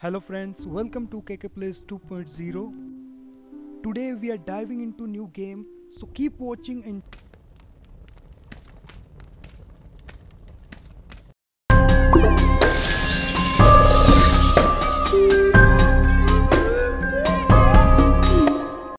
Hello friends, welcome to KK Plays 2.0. Today we are diving into new game, so keep watching and